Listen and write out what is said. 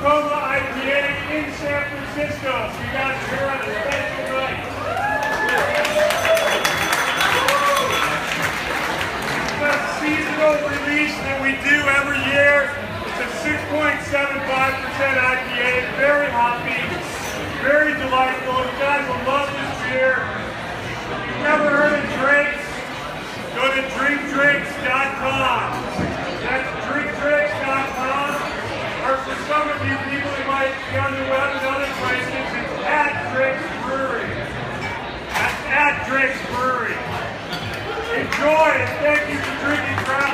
Tacoma IPA in San Francisco. So you guys are here on a special night. It's a seasonal release that we do every year. It's a 6.75% IPA, very hoppy, very delightful. You guys will love this beer. If you've never heard of Drake's, go to drinkdrakes.com. for people who might be on the web and other at Drake's Brewery. That's at Drake's Brewery. Enjoy and thank you for drinking craft.